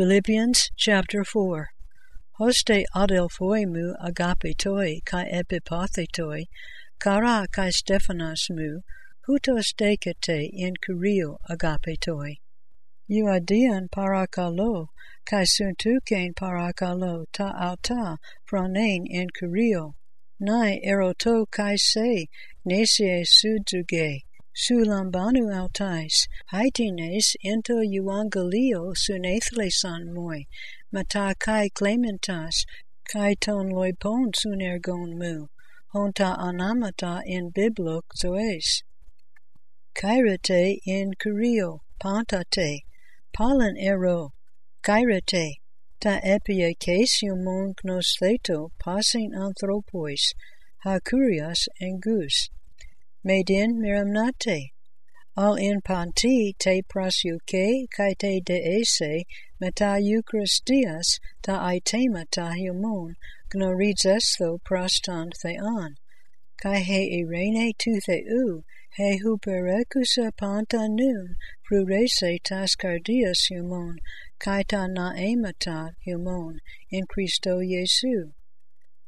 Philippians chapter 4 Hoste adelphoi mu agapetoi kai epipathetoi, kara kai Stephanos mu, hutos decete in kurio agapetoi. Euadian parakalo, kai suntuken parakalo ta auta phronein in kurio, nai eroto kai se nesie sudzuge, Sulambanu autais, haitines ento euangelio sunathlesan moi, mata kai clementas, kai ton loipon sunergon mu, honta anamata in biblok zoes. Kairate in kurio, pantate, palan ero, kairate, ta epia casiumon gnostheto passing anthropois, ha curias engus medin miramnate. Al in panti te prasuke kai te deese meta eucharistias ta aitema ta humon gnorizesto prostan thean. Kai he irene tu theu he huperecusa panta nun prurese tas cardias humon kai ta naemata humon in Christo Jesu.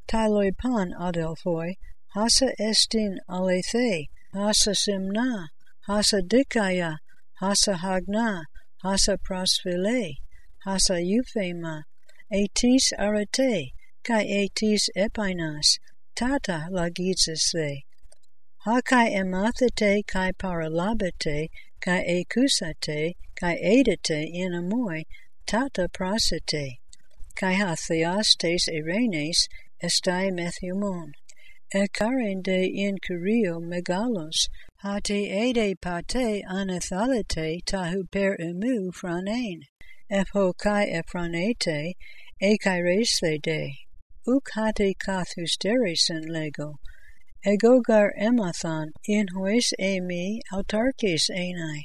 Taloi pan adelphoi hasa estin alethe, hasa simna, hasa dikaya, hasa hagna, hasa prosphile, hasa euphema, etis arete, kai etis epainas, tata lagizes the. Hakai emathete kai paralabete, kai ekusate, kai edite in amoi, tata prosete, kai ha theastes erenes, estai methumon ekarende in kurio megalos, hate ede pate anathalete tahu per emu franein, epho kai ephranete, ekaires de, uk hate kathus deresen lego, egogar emathan in hoes emi autarkes enai,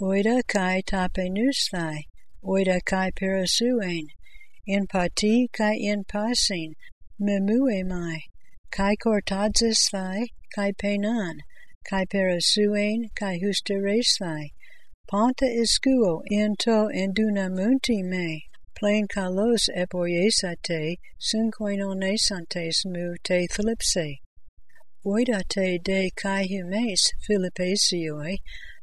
oida kai tapenus thai, oida kai perasuen, in pati kai in pasin, memue mai, kai cortadzes thai, kai penan, kai perasuen, kai husteres ponta iscuo into endunamunti me, plain kalos epoiesate, synkoinonesantes mu te thlipse. Oida te de kai humes philippesioi,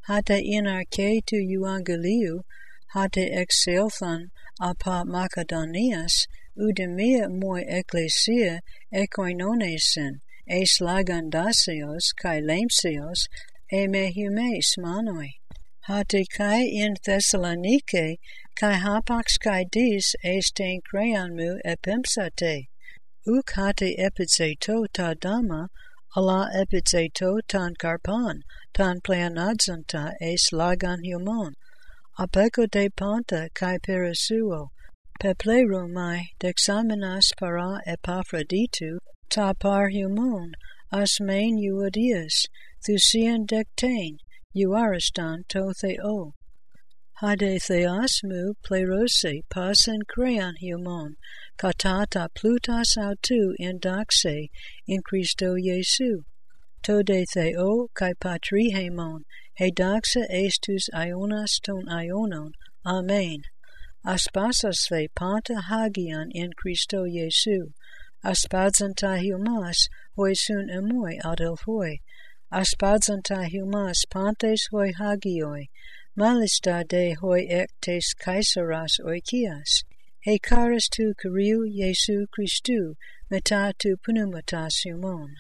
hata inarche tu euangeliu, hata exelthan apa Macedonias, Udemia moi ecclesia ekoinonesen, eis lagandasios kai lemsios e me humes manoi. Hate kai in Thessalonike kai hapax kai dis es ten creanmu epimsate. Uc hate epizeto ta dama, ala epizeto tan carpan, tan pleanadzanta eis lagan humon. Apeco de panta kai perisuo, peplero mai dexamenas para epaphroditu ta par humon, asmain euodias, thusian dectain, euaristan to theo. Hade theos mu plerose pasen crean humon, katata plutas autu in daxe in Christo Jesu. Tode theo kai patri hemon, he daxa estus ionas ton ionon. Amen. The panta hagian in Christo Jesu. Aspadzanta humas hoi sun emoi adelphoi. Aspadzanta humas pantes hoi hagioi. Malista de hoi ectes kaisaras oikias. He caras tu Kyriou Jesu Christu, meta tu pneumatas humon.